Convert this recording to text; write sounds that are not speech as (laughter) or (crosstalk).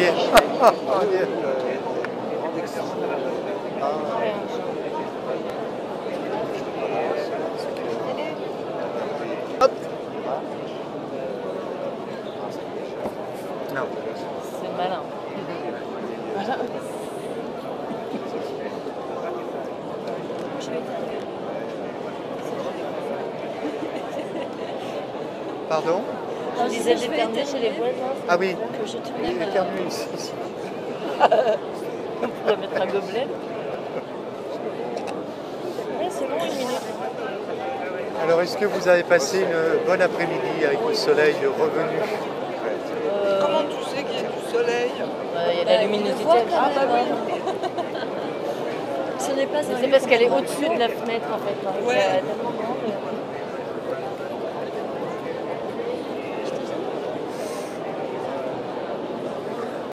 dire. Hop. Non. C'est malin. Pardon? Je disais d'éternuer chez les voisins. Ah oui. Que je éternue ici. (laughs) On pourrait mettre un gobelet. C'est long une minute. Alors, est-ce que vous avez passé une bonne après-midi avec le soleil revenu Euh, Comment tu sais qu'il y a du soleil bah, Il y a de la luminosité. Ah bah oui. (laughs) Ce n'est pas C'est parce qu'elle est au-dessus de la fenêtre en fait. hein. Ouais.